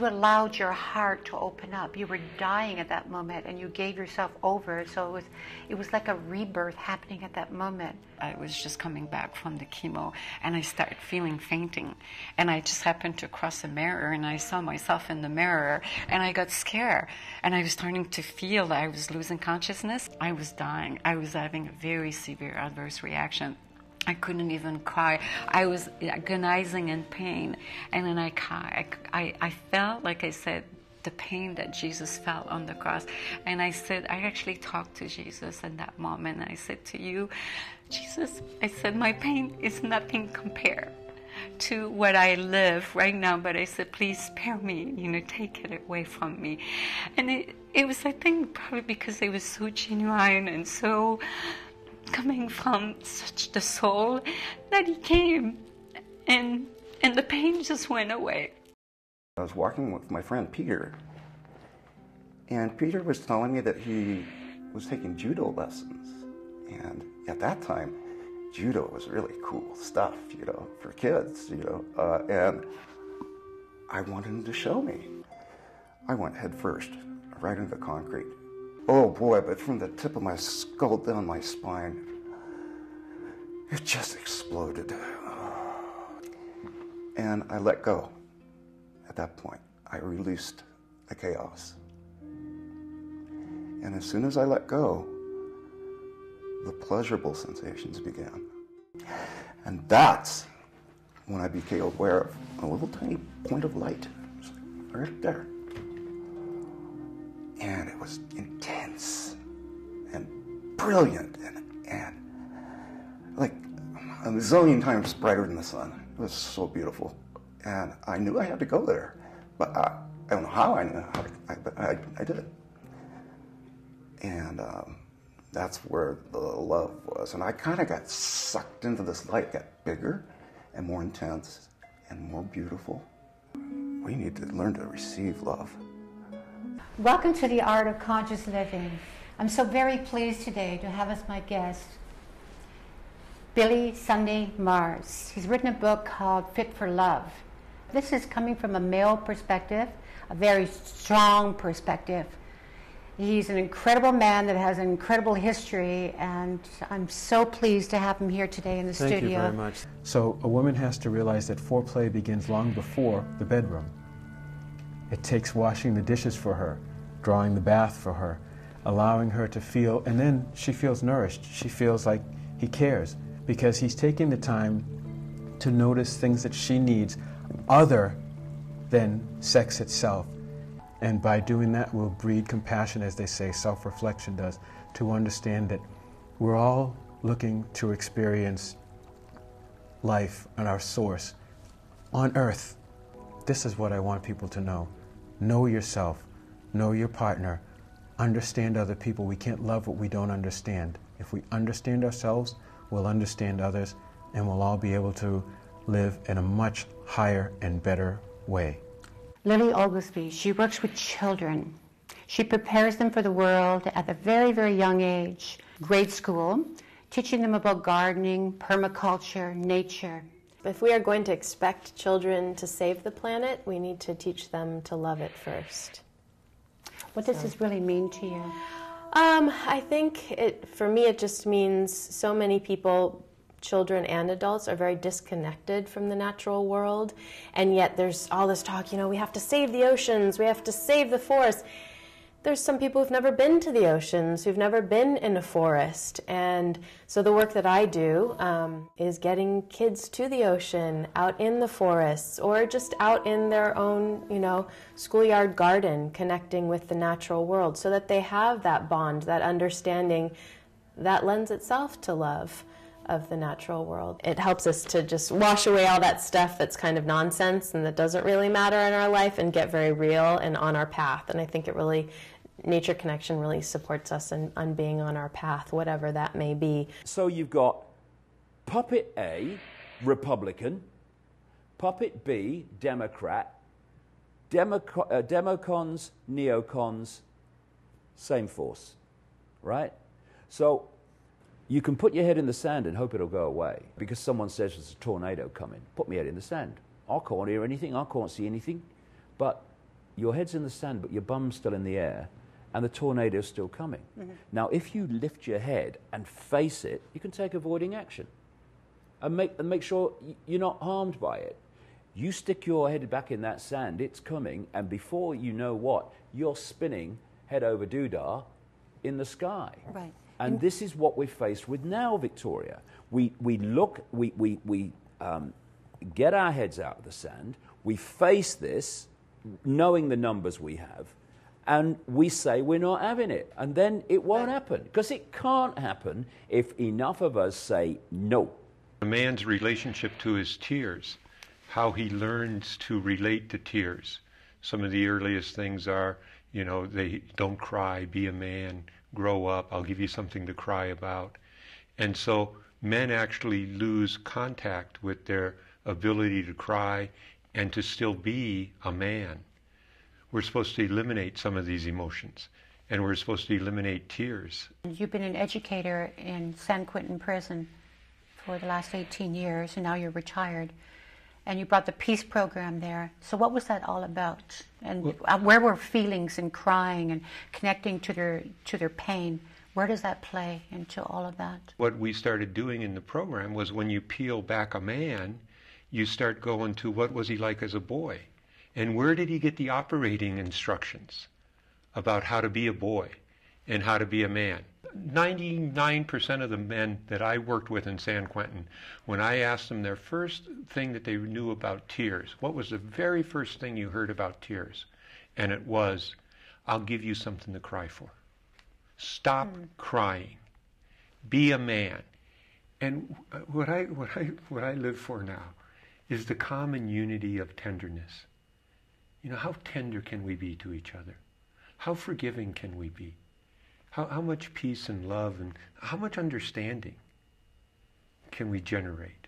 you allowed your heart to open up. You were dying at that moment and you gave yourself over. So it was, it was like a rebirth happening at that moment. I was just coming back from the chemo and I started feeling fainting. And I just happened to cross a mirror and I saw myself in the mirror and I got scared. And I was starting to feel that I was losing consciousness. I was dying. I was having a very severe adverse reaction. I couldn't even cry. I was agonizing in pain. And then I, I, I felt, like I said, the pain that Jesus felt on the cross. And I said, I actually talked to Jesus in that moment. I said to you, Jesus, I said, my pain is nothing compared to what I live right now, but I said, please spare me, you know, take it away from me. And it, it was, I think, probably because it was so genuine and so coming from such the soul that he came and and the pain just went away. I was walking with my friend Peter, and Peter was telling me that he was taking judo lessons. And at that time, judo was really cool stuff, you know, for kids, you know. Uh, and I wanted him to show me. I went head first, right into the concrete. Oh boy, but from the tip of my skull down my spine, it just exploded. And I let go at that point. I released the chaos. And as soon as I let go, the pleasurable sensations began. And that's when I became aware of a little tiny point of light right there. And it was intense and brilliant and, and like a zillion times brighter than the sun. It was so beautiful. And I knew I had to go there. But I, I don't know how I knew how to, I, but I, I did it. And um, that's where the love was. And I kind of got sucked into this light, got bigger and more intense and more beautiful. We need to learn to receive love. Welcome to the Art of Conscious Living. I'm so very pleased today to have as my guest Billy Sunday Mars. He's written a book called Fit for Love. This is coming from a male perspective, a very strong perspective. He's an incredible man that has an incredible history, and I'm so pleased to have him here today in the Thank studio. Thank you very much. So, a woman has to realize that foreplay begins long before the bedroom. It takes washing the dishes for her, drawing the bath for her, allowing her to feel, and then she feels nourished. She feels like he cares because he's taking the time to notice things that she needs other than sex itself. And by doing that, we'll breed compassion, as they say, self reflection does, to understand that we're all looking to experience life and our source on earth. This is what I want people to know. Know yourself, know your partner, understand other people. We can't love what we don't understand. If we understand ourselves, we'll understand others, and we'll all be able to live in a much higher and better way. Lily Oglesby, she works with children. She prepares them for the world at a very, very young age, grade school, teaching them about gardening, permaculture, nature. If we are going to expect children to save the planet, we need to teach them to love it first. What does so. this really mean to you? Um, I think it, for me, it just means so many people, children and adults, are very disconnected from the natural world. And yet there's all this talk, you know, we have to save the oceans, we have to save the forests there's some people who've never been to the oceans, who've never been in a forest. And so the work that I do um, is getting kids to the ocean, out in the forests, or just out in their own, you know, schoolyard garden, connecting with the natural world so that they have that bond, that understanding that lends itself to love of the natural world. It helps us to just wash away all that stuff that's kind of nonsense and that doesn't really matter in our life and get very real and on our path. And I think it really nature connection really supports us in, on being on our path, whatever that may be. So you've got puppet A, Republican, puppet B, Democrat, Democ- uh, Democons, neocons, same force, right? So you can put your head in the sand and hope it'll go away because someone says there's a tornado coming. Put my head in the sand. I can't hear anything, I can't see anything, but your head's in the sand, but your bum's still in the air, and the tornado is still coming. Mm-hmm. Now, if you lift your head and face it, you can take avoiding action and make, and make sure you're not harmed by it. You stick your head back in that sand, it's coming, and before you know what, you're spinning head over doodah in the sky. Right. And this is what we're faced with now, Victoria. We, we look, we, we, we um, get our heads out of the sand, we face this, knowing the numbers we have, and we say we're not having it. And then it won't happen. Because it can't happen if enough of us say no. A man's relationship to his tears, how he learns to relate to tears. Some of the earliest things are, you know, they don't cry, be a man, grow up, I'll give you something to cry about. And so men actually lose contact with their ability to cry and to still be a man. We're supposed to eliminate some of these emotions and we're supposed to eliminate tears. You've been an educator in San Quentin prison for the last 18 years and now you're retired and you brought the peace program there. So what was that all about? And well, uh, where were feelings and crying and connecting to their to their pain? Where does that play into all of that? What we started doing in the program was when you peel back a man, you start going to what was he like as a boy? And where did he get the operating instructions about how to be a boy and how to be a man? 99% of the men that I worked with in San Quentin, when I asked them their first thing that they knew about tears, what was the very first thing you heard about tears? And it was, I'll give you something to cry for. Stop mm. crying. Be a man. And what I, what, I, what I live for now is the common unity of tenderness. You know, how tender can we be to each other? How forgiving can we be? How, how much peace and love and how much understanding can we generate?